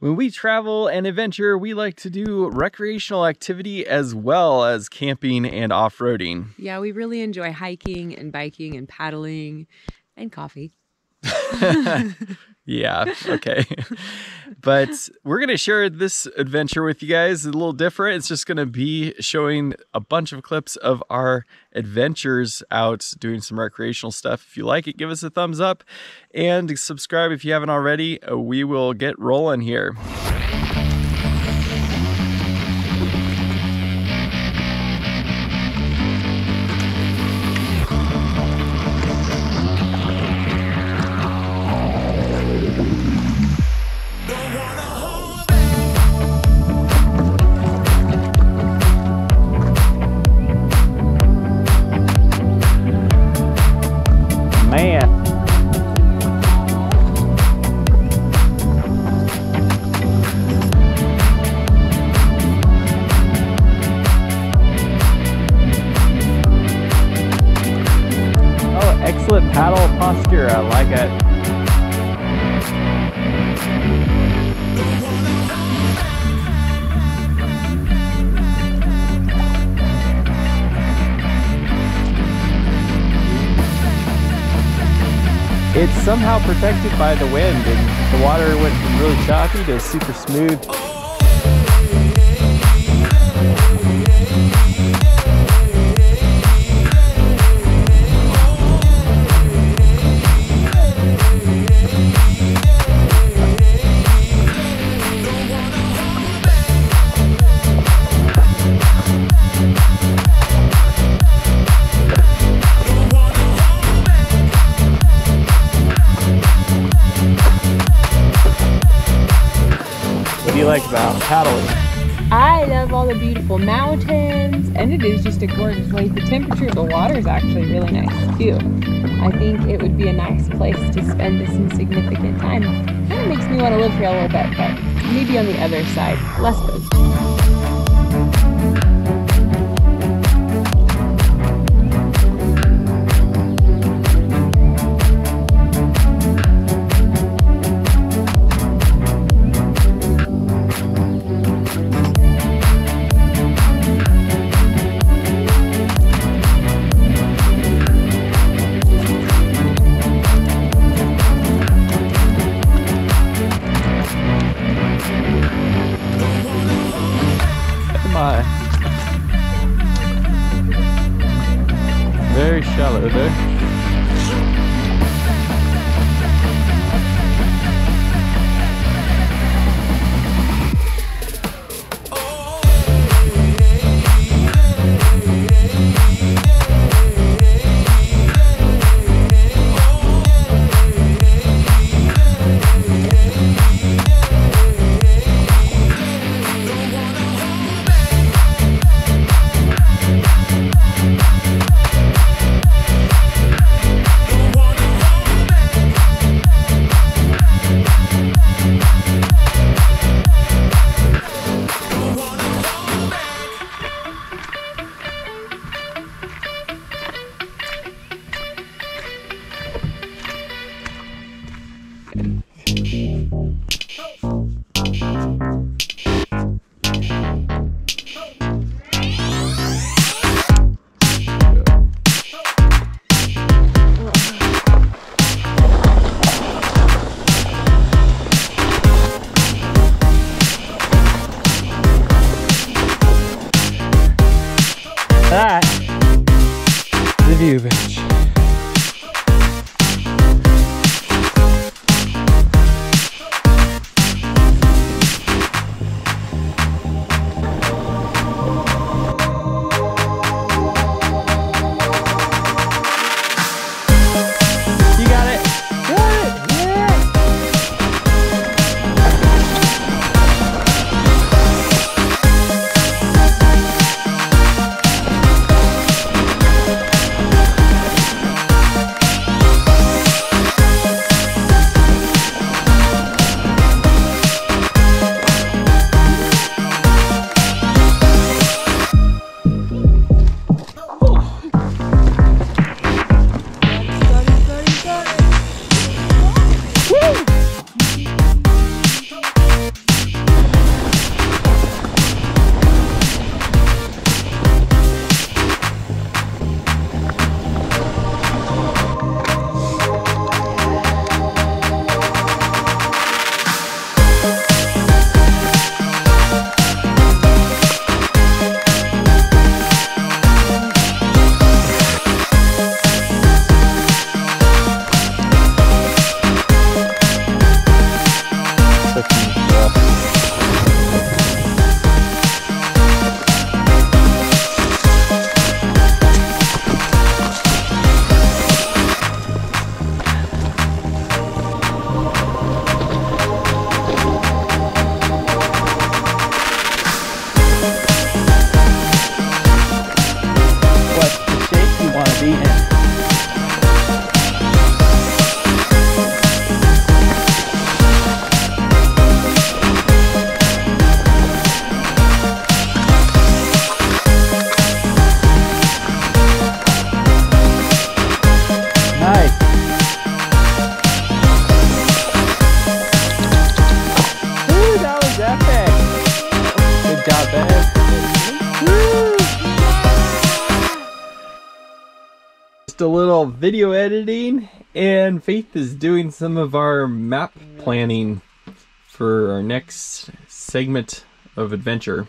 When we travel and adventure, we like to do recreational activity as well as camping and off roading. Yeah, we really enjoy hiking and biking and paddling and coffee. yeah, okay. but we're going to share this adventure with you guys a little different. It's just going to be showing a bunch of clips of our adventures out doing some recreational stuff. If you like it, give us a thumbs up and subscribe if you haven't already. Uh, we will get rolling here. It's somehow protected by the wind and the water went from really choppy to super smooth. Paddling? I love all the beautiful mountains, and it is just a gorgeous lake. The temperature of the water is actually really nice too. I think it would be a nice place to spend some significant time. Kind of makes me want to live here a little bit, but maybe on the other side, less good. very shallow though. That is the view bench. A little video editing, and Faith is doing some of our map planning for our next segment of adventure.